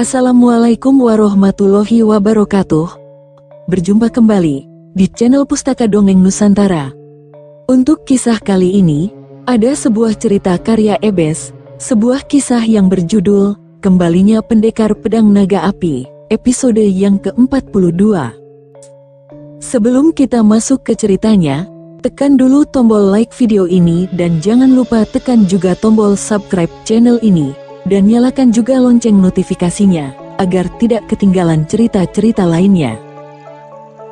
Assalamualaikum warahmatullahi wabarakatuh. Berjumpa kembali di channel Pustaka Dongeng Nusantara. Untuk kisah kali ini, ada sebuah cerita karya Ebes, sebuah kisah yang berjudul Kembalinya Pendekar Pedang Naga Api, episode yang ke-42. Sebelum kita masuk ke ceritanya, tekan dulu tombol like video ini dan jangan lupa tekan juga tombol subscribe channel ini dan nyalakan juga lonceng notifikasinya, agar tidak ketinggalan cerita-cerita lainnya.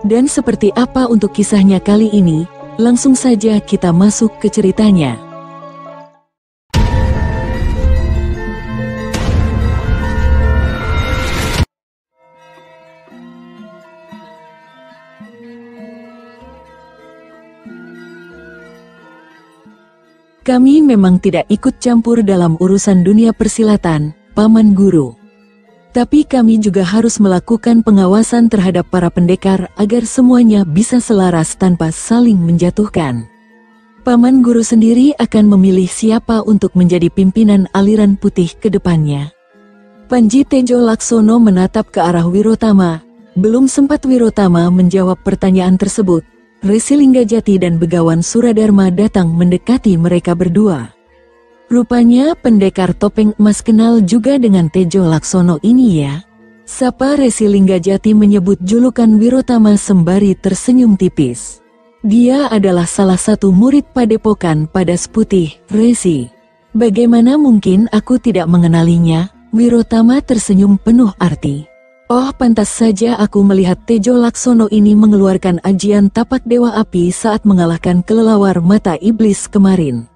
Dan seperti apa untuk kisahnya kali ini, langsung saja kita masuk ke ceritanya. Kami memang tidak ikut campur dalam urusan dunia persilatan, Paman Guru. Tapi kami juga harus melakukan pengawasan terhadap para pendekar agar semuanya bisa selaras tanpa saling menjatuhkan. Paman Guru sendiri akan memilih siapa untuk menjadi pimpinan aliran putih ke depannya. Panji Tejo Laksono menatap ke arah Wirotama. Belum sempat Wirotama menjawab pertanyaan tersebut, Resi Linggajati dan Begawan Suradharma datang mendekati mereka berdua. Rupanya pendekar topeng emas kenal juga dengan Tejo Laksono ini ya. Sapa Resi Linggajati menyebut julukan Wirotama sembari tersenyum tipis. Dia adalah salah satu murid padepokan pada Putih, Resi. Bagaimana mungkin aku tidak mengenalinya? Wirotama tersenyum penuh arti. Oh pantas saja aku melihat Tejo Laksono ini mengeluarkan ajian tapak dewa api saat mengalahkan kelelawar mata iblis kemarin.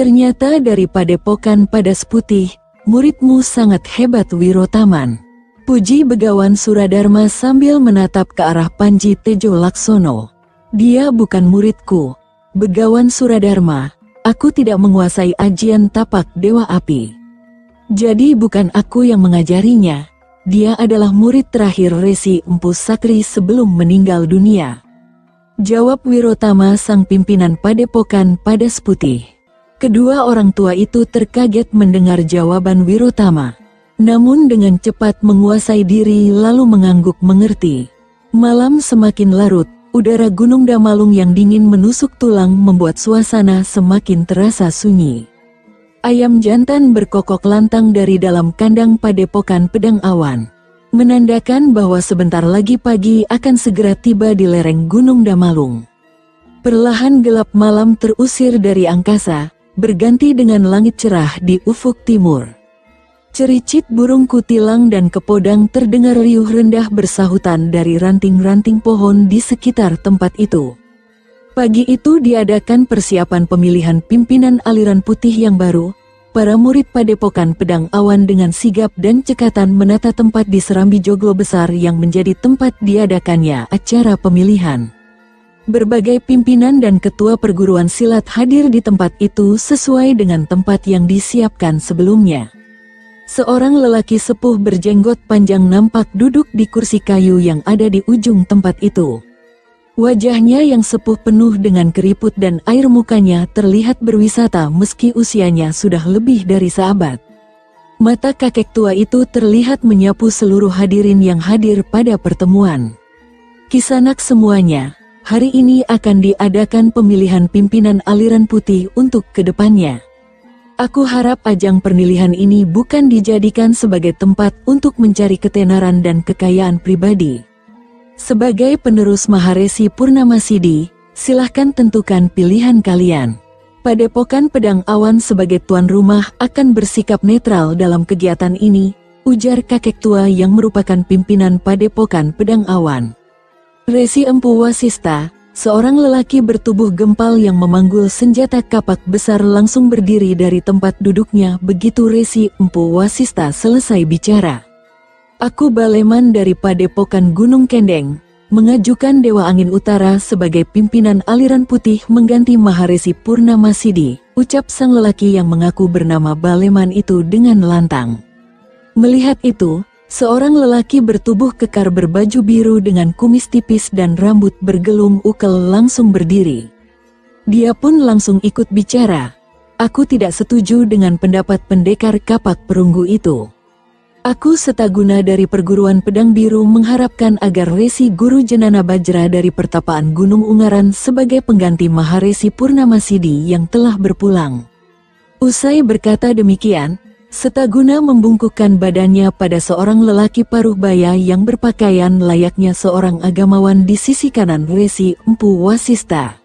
Ternyata dari padepokan pada putih, muridmu sangat hebat Wirotaman. Puji Begawan Suradharma sambil menatap ke arah Panji Tejo Laksono. Dia bukan muridku. Begawan Suradharma, aku tidak menguasai ajian tapak dewa api. Jadi bukan aku yang mengajarinya, dia adalah murid terakhir Resi Empu Sakri sebelum meninggal dunia. Jawab Wirotama sang pimpinan padepokan pada Putih. Kedua orang tua itu terkaget mendengar jawaban Wirotama. Namun dengan cepat menguasai diri lalu mengangguk mengerti. Malam semakin larut, udara Gunung Damalung yang dingin menusuk tulang membuat suasana semakin terasa sunyi. Ayam jantan berkokok lantang dari dalam kandang padepokan pedang awan. Menandakan bahwa sebentar lagi pagi akan segera tiba di lereng Gunung Damalung. Perlahan gelap malam terusir dari angkasa, berganti dengan langit cerah di ufuk timur. Cericit burung kutilang dan kepodang terdengar riuh rendah bersahutan dari ranting-ranting pohon di sekitar tempat itu. Pagi itu diadakan persiapan pemilihan pimpinan aliran putih yang baru. Para murid padepokan pedang awan dengan sigap dan cekatan menata tempat di serambi joglo besar yang menjadi tempat diadakannya acara pemilihan. Berbagai pimpinan dan ketua perguruan silat hadir di tempat itu sesuai dengan tempat yang disiapkan sebelumnya. Seorang lelaki sepuh berjenggot panjang nampak duduk di kursi kayu yang ada di ujung tempat itu. Wajahnya yang sepuh penuh dengan keriput dan air mukanya terlihat berwisata meski usianya sudah lebih dari seabad. Mata kakek tua itu terlihat menyapu seluruh hadirin yang hadir pada pertemuan. Kisanak semuanya, hari ini akan diadakan pemilihan pimpinan aliran putih untuk ke depannya. Aku harap ajang pernilihan ini bukan dijadikan sebagai tempat untuk mencari ketenaran dan kekayaan pribadi sebagai penerus Maharesi Purnamasidi, silahkan tentukan pilihan kalian. Padepokan Pedang Awan sebagai tuan rumah akan bersikap netral dalam kegiatan ini, ujar kakek tua yang merupakan pimpinan Padepokan Pedang Awan. Resi Empu Wasista, seorang lelaki bertubuh gempal yang memanggul senjata kapak besar langsung berdiri dari tempat duduknya begitu Resi Empu Wasista selesai bicara. Aku Baleman dari Padepokan Gunung Kendeng, mengajukan Dewa Angin Utara sebagai pimpinan aliran putih mengganti Maharesi Purnama Sidi, ucap sang lelaki yang mengaku bernama Baleman itu dengan lantang. Melihat itu, seorang lelaki bertubuh kekar berbaju biru dengan kumis tipis dan rambut bergelung ukel langsung berdiri. Dia pun langsung ikut bicara. Aku tidak setuju dengan pendapat pendekar kapak perunggu itu. Aku setaguna dari perguruan pedang biru mengharapkan agar Resi Guru Jenana Bajra dari pertapaan Gunung Ungaran sebagai pengganti Maharesi Purnamasidi yang telah berpulang. Usai berkata demikian, Setaguna membungkukkan badannya pada seorang lelaki paruh baya yang berpakaian layaknya seorang agamawan di sisi kanan Resi Empu Wasista.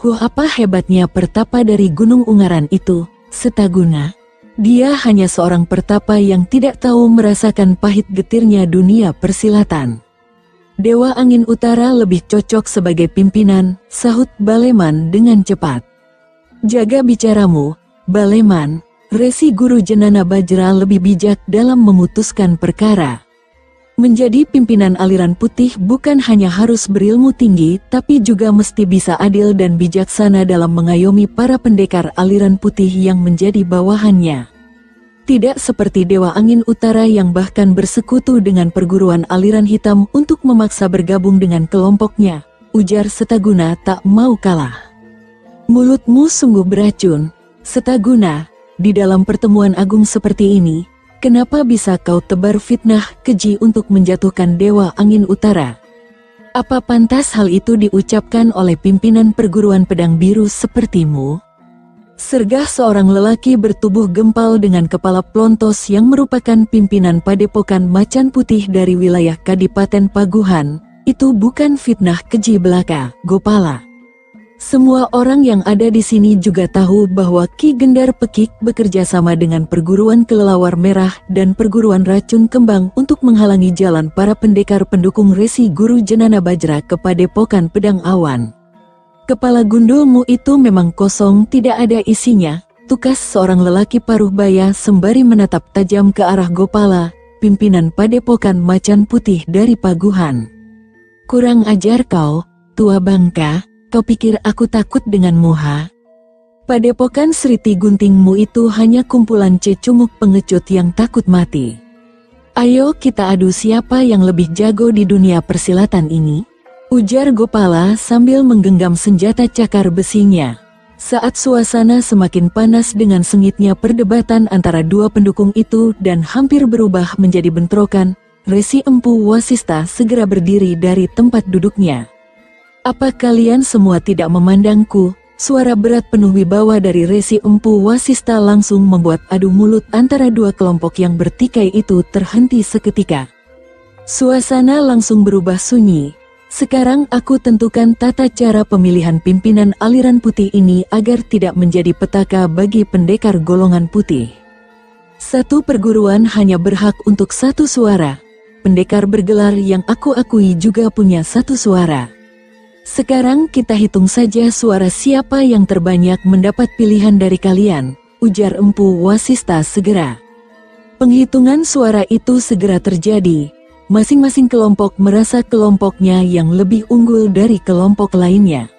Huh apa hebatnya pertapa dari Gunung Ungaran itu, Setaguna. Dia hanya seorang pertapa yang tidak tahu merasakan pahit getirnya dunia persilatan. Dewa Angin Utara lebih cocok sebagai pimpinan, sahut Baleman dengan cepat. Jaga bicaramu, Baleman, Resi Guru Jenana Bajra lebih bijak dalam memutuskan perkara. Menjadi pimpinan aliran putih bukan hanya harus berilmu tinggi, tapi juga mesti bisa adil dan bijaksana dalam mengayomi para pendekar aliran putih yang menjadi bawahannya. Tidak seperti Dewa Angin Utara yang bahkan bersekutu dengan perguruan aliran hitam untuk memaksa bergabung dengan kelompoknya, ujar Setaguna tak mau kalah. Mulutmu sungguh beracun, Setaguna, di dalam pertemuan agung seperti ini, kenapa bisa kau tebar fitnah keji untuk menjatuhkan Dewa Angin Utara? Apa pantas hal itu diucapkan oleh pimpinan perguruan pedang biru sepertimu? Sergah seorang lelaki bertubuh gempal dengan kepala plontos yang merupakan pimpinan padepokan macan putih dari wilayah Kadipaten Paguhan, itu bukan fitnah keji belaka, Gopala. Semua orang yang ada di sini juga tahu bahwa Ki Gendar Pekik bekerja sama dengan perguruan kelelawar merah dan perguruan racun kembang untuk menghalangi jalan para pendekar pendukung resi guru Jenana Bajra ke padepokan pedang awan. Kepala gundulmu itu memang kosong tidak ada isinya, tukas seorang lelaki paruh baya sembari menatap tajam ke arah Gopala, pimpinan padepokan macan putih dari Paguhan. Kurang ajar kau, tua bangka, kau pikir aku takut dengan muha? Padepokan Sriti Guntingmu itu hanya kumpulan cecunguk pengecut yang takut mati. Ayo kita adu siapa yang lebih jago di dunia persilatan ini. Ujar Gopala sambil menggenggam senjata cakar besinya. Saat suasana semakin panas dengan sengitnya perdebatan antara dua pendukung itu dan hampir berubah menjadi bentrokan, Resi Empu Wasista segera berdiri dari tempat duduknya. Apa kalian semua tidak memandangku? Suara berat penuh wibawa dari Resi Empu Wasista langsung membuat adu mulut antara dua kelompok yang bertikai itu terhenti seketika. Suasana langsung berubah sunyi, sekarang aku tentukan tata cara pemilihan pimpinan aliran putih ini agar tidak menjadi petaka bagi pendekar golongan putih. Satu perguruan hanya berhak untuk satu suara. Pendekar bergelar yang aku akui juga punya satu suara. Sekarang kita hitung saja suara siapa yang terbanyak mendapat pilihan dari kalian, ujar Empu Wasista segera. Penghitungan suara itu segera terjadi, Masing-masing kelompok merasa kelompoknya yang lebih unggul dari kelompok lainnya.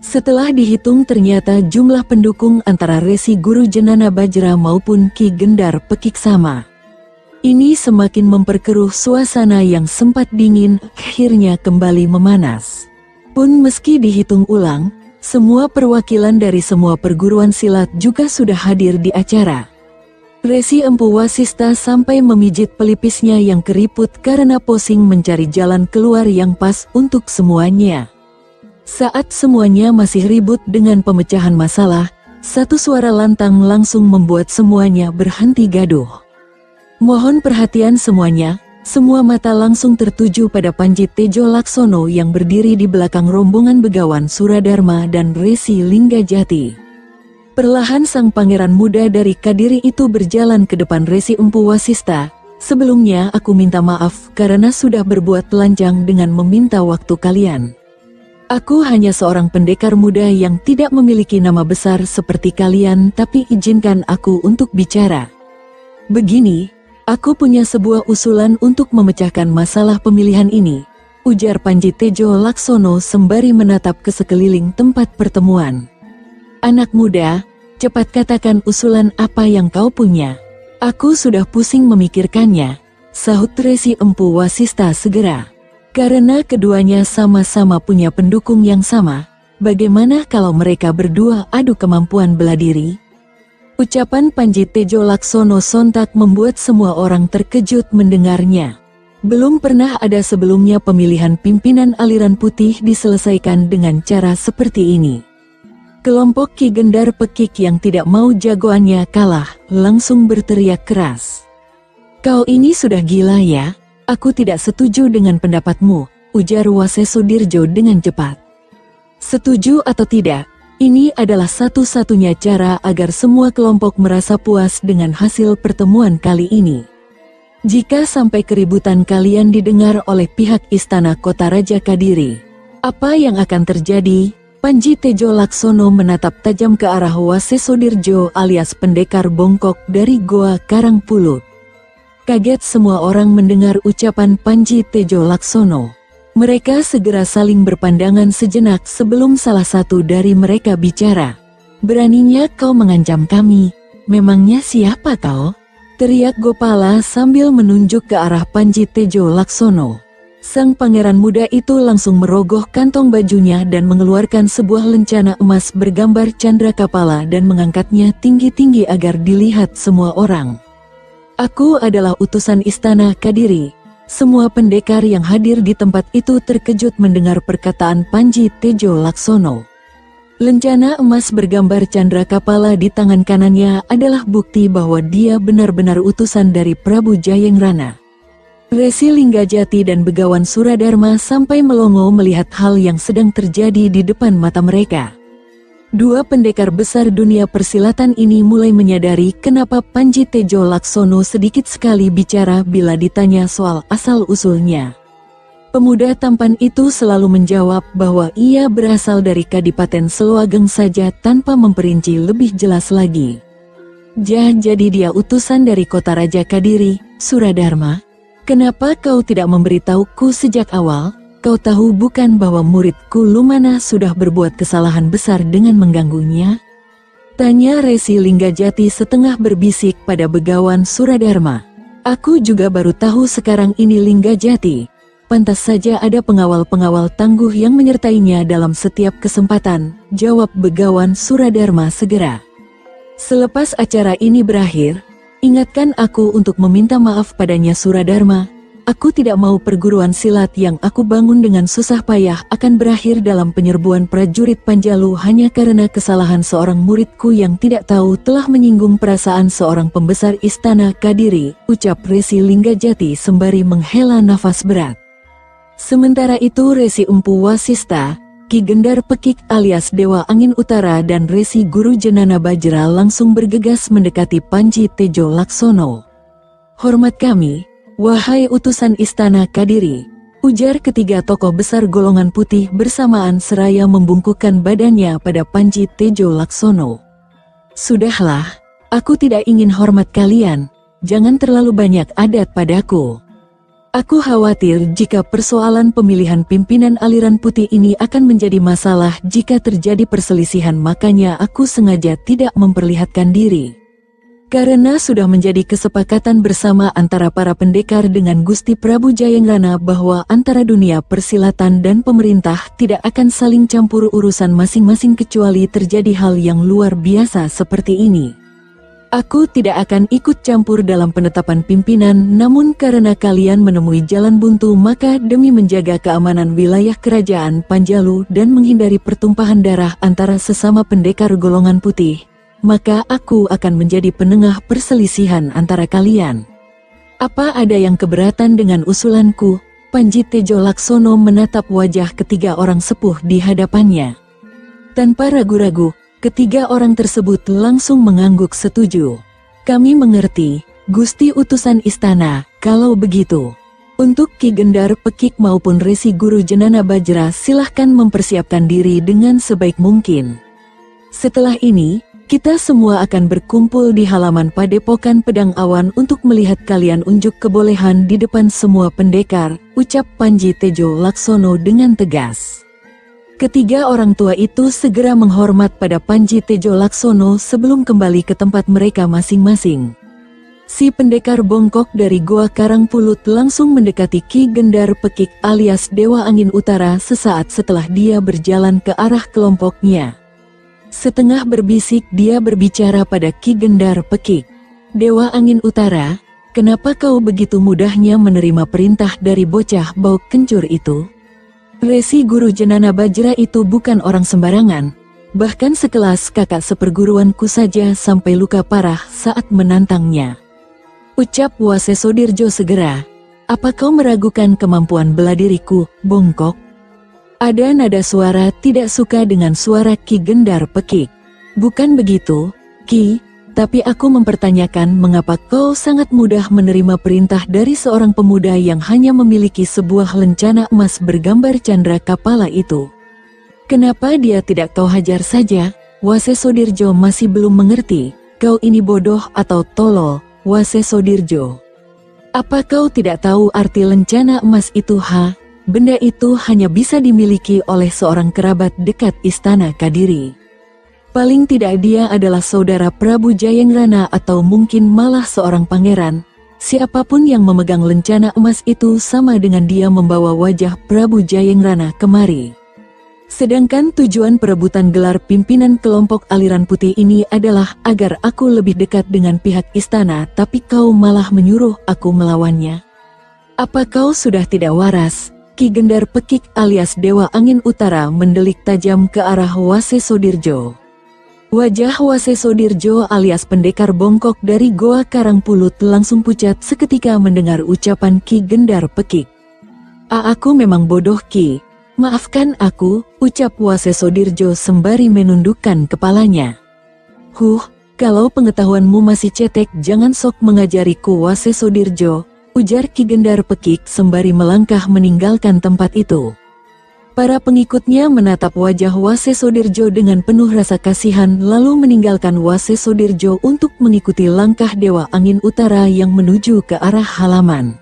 Setelah dihitung ternyata jumlah pendukung antara Resi Guru Jenana Bajra maupun Ki Gendar Pekik sama. Ini semakin memperkeruh suasana yang sempat dingin, akhirnya kembali memanas. Pun meski dihitung ulang, semua perwakilan dari semua perguruan silat juga sudah hadir di acara. Resi Empu Wasista sampai memijit pelipisnya yang keriput karena posing mencari jalan keluar yang pas untuk semuanya. Saat semuanya masih ribut dengan pemecahan masalah, satu suara lantang langsung membuat semuanya berhenti gaduh. Mohon perhatian semuanya, semua mata langsung tertuju pada Panji Tejo Laksono yang berdiri di belakang rombongan begawan Suradharma dan Resi Linggajati. Perlahan sang pangeran muda dari Kadiri itu berjalan ke depan Resi Empu Wasista. Sebelumnya aku minta maaf karena sudah berbuat telanjang dengan meminta waktu kalian. Aku hanya seorang pendekar muda yang tidak memiliki nama besar seperti kalian tapi izinkan aku untuk bicara. Begini, aku punya sebuah usulan untuk memecahkan masalah pemilihan ini, ujar Panji Tejo Laksono sembari menatap ke sekeliling tempat pertemuan. Anak muda, Cepat katakan usulan apa yang kau punya. Aku sudah pusing memikirkannya, sahut Resi Empu Wasista segera. Karena keduanya sama-sama punya pendukung yang sama, bagaimana kalau mereka berdua adu kemampuan bela diri? Ucapan Panji Tejo Laksono sontak membuat semua orang terkejut mendengarnya. Belum pernah ada sebelumnya pemilihan pimpinan aliran putih diselesaikan dengan cara seperti ini. Kelompok Ki Gendar Pekik yang tidak mau jagoannya kalah, langsung berteriak keras. Kau ini sudah gila ya? Aku tidak setuju dengan pendapatmu, ujar Wase Sudirjo dengan cepat. Setuju atau tidak, ini adalah satu-satunya cara agar semua kelompok merasa puas dengan hasil pertemuan kali ini. Jika sampai keributan kalian didengar oleh pihak Istana Kota Raja Kadiri, apa yang akan terjadi? Panji Tejo Laksono menatap tajam ke arah Wase Sodirjo alias pendekar bongkok dari Goa Karangpulut. Kaget semua orang mendengar ucapan Panji Tejo Laksono. Mereka segera saling berpandangan sejenak sebelum salah satu dari mereka bicara. Beraninya kau mengancam kami, memangnya siapa kau? Teriak Gopala sambil menunjuk ke arah Panji Tejo Laksono. Sang pangeran muda itu langsung merogoh kantong bajunya dan mengeluarkan sebuah lencana emas bergambar Chandra Kapala dan mengangkatnya tinggi-tinggi agar dilihat semua orang. Aku adalah utusan istana Kadiri, semua pendekar yang hadir di tempat itu terkejut mendengar perkataan Panji Tejo Laksono. Lencana emas bergambar Chandra Kapala di tangan kanannya adalah bukti bahwa dia benar-benar utusan dari Prabu Jayengrana. Resi Linggajati dan Begawan Suradharma sampai melongo melihat hal yang sedang terjadi di depan mata mereka. Dua pendekar besar dunia persilatan ini mulai menyadari kenapa Panji Tejo Laksono sedikit sekali bicara bila ditanya soal asal-usulnya. Pemuda tampan itu selalu menjawab bahwa ia berasal dari Kadipaten Seluageng saja tanpa memperinci lebih jelas lagi. Jah jadi dia utusan dari kota Raja Kadiri, Suradharma. Kenapa kau tidak memberitahuku sejak awal? Kau tahu bukan bahwa muridku Lumana sudah berbuat kesalahan besar dengan mengganggunya? Tanya Resi Linggajati setengah berbisik pada begawan Suradharma. Aku juga baru tahu sekarang ini Linggajati. Pantas saja ada pengawal-pengawal tangguh yang menyertainya dalam setiap kesempatan, jawab begawan Suradharma segera. Selepas acara ini berakhir, ingatkan aku untuk meminta maaf padanya Suradharma, Aku tidak mau perguruan silat yang aku bangun dengan susah payah akan berakhir dalam penyerbuan prajurit Panjalu hanya karena kesalahan seorang muridku yang tidak tahu telah menyinggung perasaan seorang pembesar istana Kadiri, ucap Resi Linggajati sembari menghela nafas berat. Sementara itu Resi Empu Wasista, Ki Gendar Pekik alias Dewa Angin Utara dan Resi Guru Jenana Bajra langsung bergegas mendekati Panji Tejo Laksono. Hormat kami, Wahai utusan istana Kadiri, ujar ketiga tokoh besar golongan putih bersamaan seraya membungkukkan badannya pada Panji Tejo Laksono. Sudahlah, aku tidak ingin hormat kalian, jangan terlalu banyak adat padaku. Aku khawatir jika persoalan pemilihan pimpinan aliran putih ini akan menjadi masalah jika terjadi perselisihan makanya aku sengaja tidak memperlihatkan diri. Karena sudah menjadi kesepakatan bersama antara para pendekar dengan Gusti Prabu Jayengrana bahwa antara dunia persilatan dan pemerintah tidak akan saling campur urusan masing-masing kecuali terjadi hal yang luar biasa seperti ini. Aku tidak akan ikut campur dalam penetapan pimpinan namun karena kalian menemui jalan buntu maka demi menjaga keamanan wilayah kerajaan Panjalu dan menghindari pertumpahan darah antara sesama pendekar golongan putih, maka aku akan menjadi penengah perselisihan antara kalian. Apa ada yang keberatan dengan usulanku? Panji Tejo Laksono menatap wajah ketiga orang sepuh di hadapannya. Tanpa ragu-ragu, ketiga orang tersebut langsung mengangguk setuju. Kami mengerti, Gusti utusan istana, kalau begitu. Untuk Ki Gendar Pekik maupun Resi Guru Jenana Bajra silahkan mempersiapkan diri dengan sebaik mungkin. Setelah ini, kita semua akan berkumpul di halaman Padepokan Pedang Awan untuk melihat kalian unjuk kebolehan di depan semua pendekar, ucap Panji Tejo Laksono dengan tegas. Ketiga orang tua itu segera menghormat pada Panji Tejo Laksono sebelum kembali ke tempat mereka masing-masing. Si pendekar bongkok dari Goa Karangpulut langsung mendekati Ki Gendar Pekik alias Dewa Angin Utara sesaat setelah dia berjalan ke arah kelompoknya. Setengah berbisik dia berbicara pada Ki Gendar Pekik. Dewa Angin Utara, kenapa kau begitu mudahnya menerima perintah dari bocah bau kencur itu? Resi guru Jenana Bajra itu bukan orang sembarangan, bahkan sekelas kakak seperguruanku saja sampai luka parah saat menantangnya. Ucap Wasesodirjo segera, apa kau meragukan kemampuan bela diriku, bongkok? Ada nada suara tidak suka dengan suara Ki Gendar Pekik. Bukan begitu, Ki, tapi aku mempertanyakan mengapa kau sangat mudah menerima perintah dari seorang pemuda yang hanya memiliki sebuah lencana emas bergambar chandra kapala itu. Kenapa dia tidak kau hajar saja? Wase Sodirjo masih belum mengerti, kau ini bodoh atau tolol, Wase Sodirjo. Apa kau tidak tahu arti lencana emas itu ha? Benda itu hanya bisa dimiliki oleh seorang kerabat dekat istana Kadiri. Paling tidak dia adalah saudara Prabu Jayengrana atau mungkin malah seorang pangeran. Siapa pun yang memegang lencana emas itu sama dengan dia membawa wajah Prabu Jayengrana kemari. Sedangkan tujuan perebutan gelar pimpinan kelompok aliran putih ini adalah agar aku lebih dekat dengan pihak istana tapi kau malah menyuruh aku melawannya. Apa kau sudah tidak waras? Ki Gendar Pekik alias Dewa Angin Utara mendelik tajam ke arah Wase Sodirjo. Wajah Wase Sodirjo alias pendekar bongkok dari Goa Karangpulut langsung pucat seketika mendengar ucapan Ki Gendar Pekik. A aku memang bodoh Ki, maafkan aku, ucap Wase Sodirjo sembari menundukkan kepalanya. Huh, kalau pengetahuanmu masih cetek jangan sok mengajariku Wase Sodirjo, ujar Ki Gendar Pekik sembari melangkah meninggalkan tempat itu. Para pengikutnya menatap wajah Wase Sodirjo dengan penuh rasa kasihan lalu meninggalkan Wase Sodirjo untuk mengikuti langkah Dewa Angin Utara yang menuju ke arah halaman.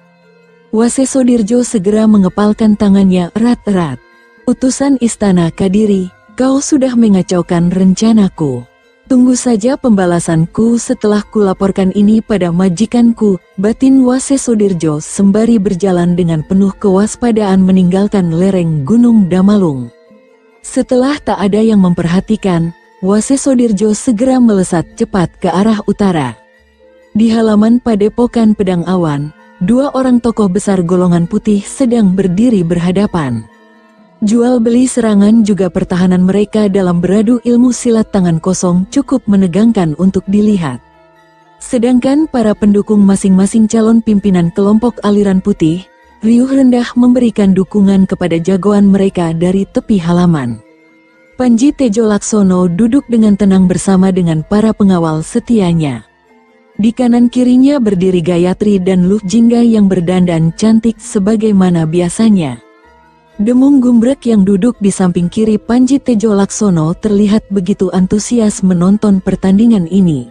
Wase Sodirjo segera mengepalkan tangannya erat-erat. Utusan Istana Kadiri, kau sudah mengacaukan rencanaku. Tunggu saja pembalasanku setelah kulaporkan ini pada majikanku, batin Wase Sodirjo sembari berjalan dengan penuh kewaspadaan meninggalkan lereng Gunung Damalung. Setelah tak ada yang memperhatikan, Wase Sodirjo segera melesat cepat ke arah utara. Di halaman padepokan Pedang Awan, dua orang tokoh besar golongan putih sedang berdiri berhadapan. Jual beli serangan juga pertahanan mereka dalam beradu ilmu silat tangan kosong cukup menegangkan untuk dilihat. Sedangkan para pendukung masing-masing calon pimpinan kelompok aliran putih, riuh rendah memberikan dukungan kepada jagoan mereka dari tepi halaman. Panji Tejo Laksono duduk dengan tenang bersama dengan para pengawal setianya. Di kanan kirinya berdiri Gayatri dan Luh Jingga yang berdandan cantik sebagaimana biasanya. Demung Gumbrek yang duduk di samping kiri Panji Tejo Laksono terlihat begitu antusias menonton pertandingan ini.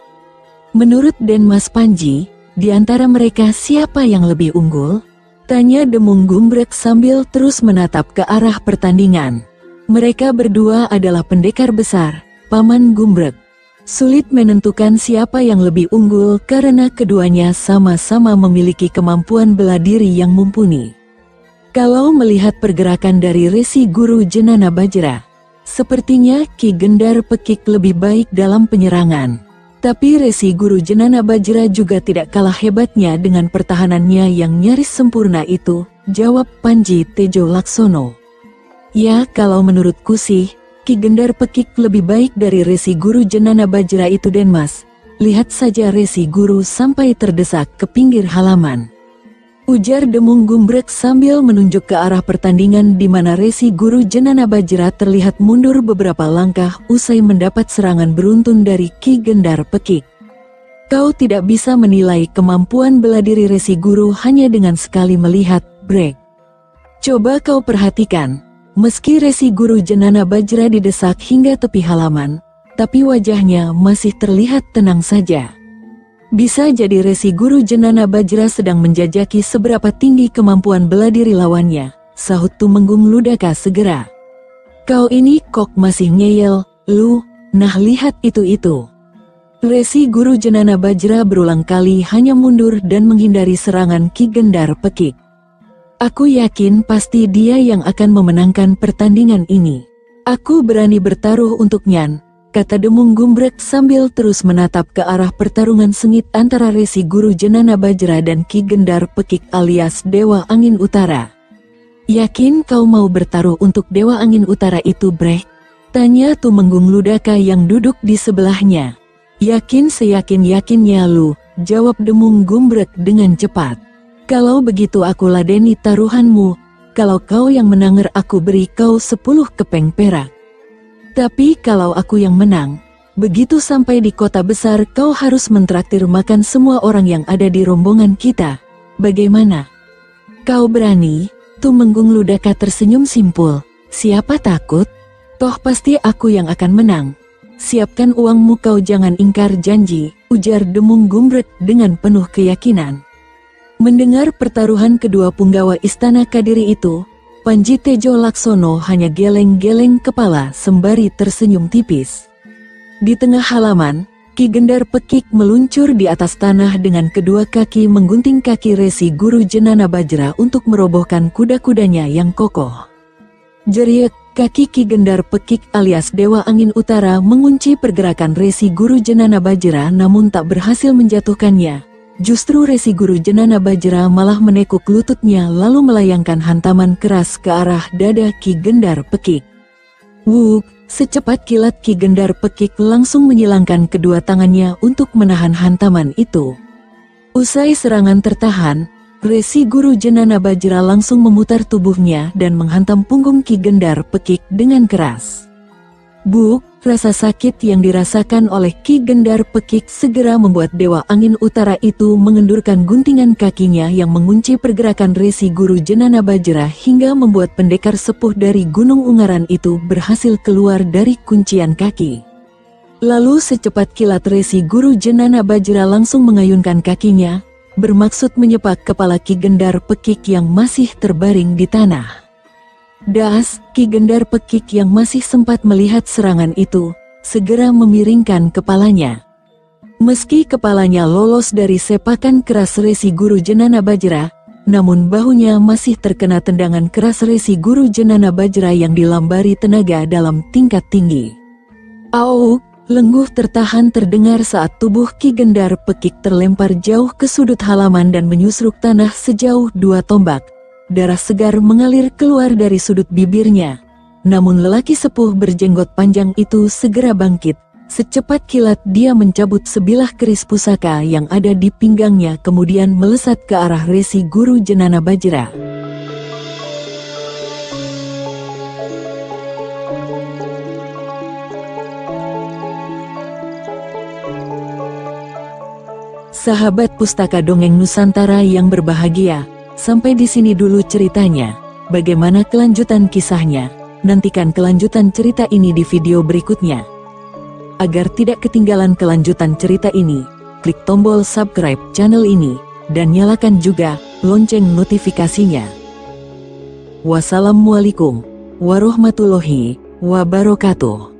Menurut Denmas Panji, di antara mereka siapa yang lebih unggul? Tanya Demung Gumbrek sambil terus menatap ke arah pertandingan. Mereka berdua adalah pendekar besar, Paman Gumbrek. Sulit menentukan siapa yang lebih unggul karena keduanya sama-sama memiliki kemampuan bela diri yang mumpuni. Kalau melihat pergerakan dari Resi Guru Jenana Bajra, sepertinya Ki Gendar Pekik lebih baik dalam penyerangan. Tapi Resi Guru Jenana Bajra juga tidak kalah hebatnya dengan pertahanannya yang nyaris sempurna itu, jawab Panji Tejo Laksono. Ya, kalau menurutku sih, Ki Gendar Pekik lebih baik dari Resi Guru Jenana Bajra itu Denmas. Lihat saja Resi Guru sampai terdesak ke pinggir halaman. Ujar Demung Gumbrek sambil menunjuk ke arah pertandingan di mana Resi Guru Jenana Bajra terlihat mundur beberapa langkah usai mendapat serangan beruntun dari Ki Gendar Pekik. Kau tidak bisa menilai kemampuan bela diri Resi Guru hanya dengan sekali melihat, break. Coba kau perhatikan, meski Resi Guru Jenana Bajra didesak hingga tepi halaman, tapi wajahnya masih terlihat tenang saja. Bisa jadi resi guru Jenana Bajra sedang menjajaki seberapa tinggi kemampuan bela diri lawannya, sahut Tumenggung Ludaka segera. Kau ini kok masih ngeyel, lu, nah lihat itu-itu. Resi guru Jenana Bajra berulang kali hanya mundur dan menghindari serangan Ki Gendar Pekik. Aku yakin pasti dia yang akan memenangkan pertandingan ini. Aku berani bertaruh untuk Nyan, kata Demung Gumbrek sambil terus menatap ke arah pertarungan sengit antara Resi Guru Jenana Bajra dan Ki Gendar Pekik alias Dewa Angin Utara. Yakin kau mau bertaruh untuk Dewa Angin Utara itu, Brek? Tanya Tumenggung Ludaka yang duduk di sebelahnya. Yakin seyakin-yakinnya lu, jawab Demung Gumbrek dengan cepat. Kalau begitu aku ladeni taruhanmu, kalau kau yang menanger aku beri kau sepuluh kepeng perak. Tapi kalau aku yang menang, begitu sampai di kota besar kau harus mentraktir makan semua orang yang ada di rombongan kita. Bagaimana? Kau berani? Tumenggung Ludaka tersenyum simpul. Siapa takut? Toh pasti aku yang akan menang. Siapkan uangmu kau jangan ingkar janji, ujar Demung Gumbrek dengan penuh keyakinan. Mendengar pertaruhan kedua punggawa istana Kadiri itu, Panji Tejo Laksono hanya geleng-geleng kepala sembari tersenyum tipis. Di tengah halaman, Ki Gendar Pekik meluncur di atas tanah dengan kedua kaki menggunting kaki resi guru Jenana Bajra untuk merobohkan kuda-kudanya yang kokoh. Jeriek, kaki Ki Gendar Pekik alias Dewa Angin Utara mengunci pergerakan resi guru Jenana Bajra namun tak berhasil menjatuhkannya, Justru Resi Guru Jenana Bajra malah menekuk lututnya lalu melayangkan hantaman keras ke arah dada Ki Gendar Pekik. Wuk, secepat kilat Ki Gendar Pekik langsung menyilangkan kedua tangannya untuk menahan hantaman itu. Usai serangan tertahan, Resi Guru Jenana Bajra langsung memutar tubuhnya dan menghantam punggung Ki Gendar Pekik dengan keras. Buk, rasa sakit yang dirasakan oleh Ki Gendar Pekik segera membuat Dewa Angin Utara itu mengendurkan guntingan kakinya yang mengunci pergerakan Resi Guru Jenana Bajra hingga membuat pendekar sepuh dari Gunung Ungaran itu berhasil keluar dari kuncian kaki. Lalu secepat kilat Resi Guru Jenana Bajra langsung mengayunkan kakinya, bermaksud menyepak kepala Ki Gendar Pekik yang masih terbaring di tanah. Das, Ki Gendar Pekik yang masih sempat melihat serangan itu, segera memiringkan kepalanya. Meski kepalanya lolos dari sepakan keras resi guru Jenana Bajra, namun bahunya masih terkena tendangan keras resi guru Jenana Bajra yang dilambari tenaga dalam tingkat tinggi. Au, lengguh tertahan terdengar saat tubuh Ki Gendar Pekik terlempar jauh ke sudut halaman dan menyusruk tanah sejauh dua tombak, Darah segar mengalir keluar dari sudut bibirnya. Namun lelaki sepuh berjenggot panjang itu segera bangkit. Secepat kilat dia mencabut sebilah keris pusaka yang ada di pinggangnya kemudian melesat ke arah resi guru Jenana Bajra. Sahabat pustaka dongeng Nusantara yang berbahagia, Sampai di sini dulu ceritanya. Bagaimana kelanjutan kisahnya? Nantikan kelanjutan cerita ini di video berikutnya. Agar tidak ketinggalan kelanjutan cerita ini, klik tombol subscribe channel ini, dan nyalakan juga lonceng notifikasinya. Wassalamualaikum warahmatullahi wabarakatuh.